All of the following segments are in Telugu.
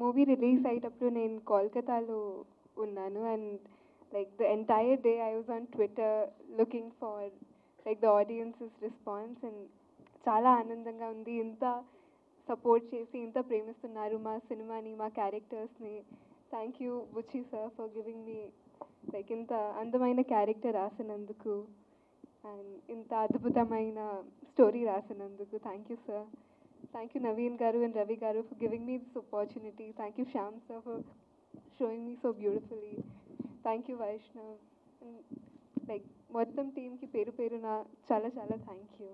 మూవీ రిలీజ్ అయ్యేటప్పుడు నేను కోల్కతాలో ఉన్నాను. And like the entire day I was on Twitter looking for like the audiences response and చాలా ఆనందంగా ఉంది. ఇంత సపోర్ట్ చేసి ఇంత ప్రేమిస్తున్నారు మా సినిమాని మా క్యారెక్టర్స్ని thank you Buchi sir for giving me like ఇంత అందమైన క్యారెక్టర్ రాసినందుకు. అండ్ ఇంత అద్భుతమైన story రాసినందుకు. Thank you sir thank you Naveen గారు అండ్ రవి గారు for giving me this opportunity thank you Shyam sir for showing me so beautifully thank you Vaishnav like మొత్తం టీంకి పేరు పేరున చాలా చాలా థ్యాంక్ యూ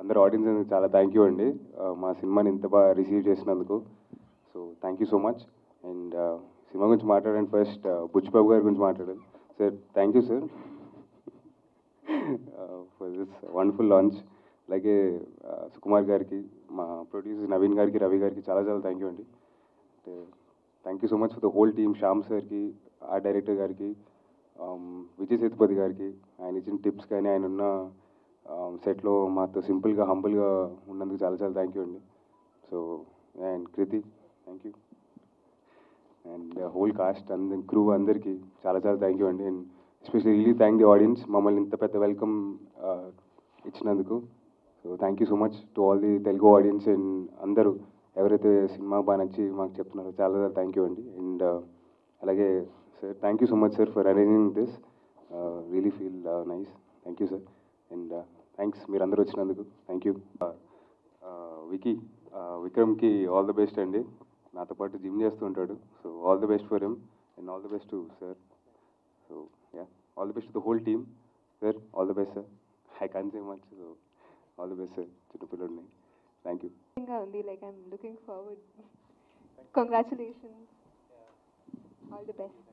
అందరు ఆడియన్స్ చాలా థ్యాంక్ యూ అండి. Uh, మా సినిమాని ఇంత బాగా రిసీవ్ చేసినందుకు. So thank you so much and cinema గురించి మాట్లాడండి ఫస్ట్ uh, బుచ్చిబాబు గారి గురించి మాట్లాడాలి sir thank you sir for this wonderful launch అలాగే సుకుమార్ గారికి మా ప్రొడ్యూసర్ నవీన్ గారికి రవి గారికి చాలా చాలా థ్యాంక్ యూ అండి. Thank you so much for the whole team Shyam సార్కి ఆ డైరెక్టర్ గారికి um, విజయ్ సేతుపతి గారికి ఆయన ఇచ్చిన టిప్స్ కానీ ఆయన ఉన్న um, సెట్లో మాతో సింపుల్గా హంబుల్గా ఉన్నందుకు చాలా చాలా థ్యాంక్ యూ అండి. So and Kriti thank you and whole cast and crew అందరికీ చాలా చాలా థ్యాంక్ యూ అండి. And especially really thank the audience మమ్మల్ని ఇంత పెద్ద వెల్కమ్ ఇచ్చినందుకు. So thank you so much to all the Telugu audience and అందరూ ఎవరైతే సినిమా బాగా నచ్చి మాకు చెప్తున్నారో చాలా థ్యాంక్ యూ అండి. అండ్ అలాగే sir thank you so much sir for arranging this really feel nice thank you sir and thanks మీరు అందరూ వచ్చినందుకు థ్యాంక్ యూ వికీ విక్రమ్కి ఆల్ ద బెస్ట్ అండి. నాతో పాటు జిమ్ చేస్తూ ఉంటాడు. So all the best for him and all the best to sir so ya all the best to the whole team sir all the best sir I can say much so all the best sir చిన్నపిల్లడిని thank you గా ఉంది like I'm looking forward congratulations all the best